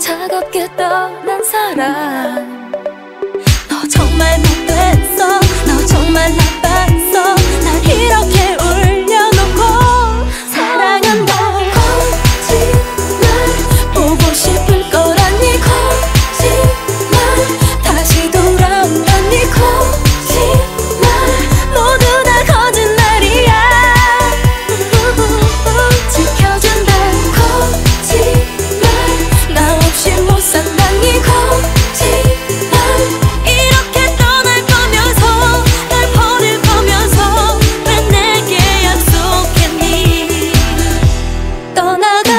차갑게 떠난 사람 너 정말 못됐어. 너 정말 나빠 떠나고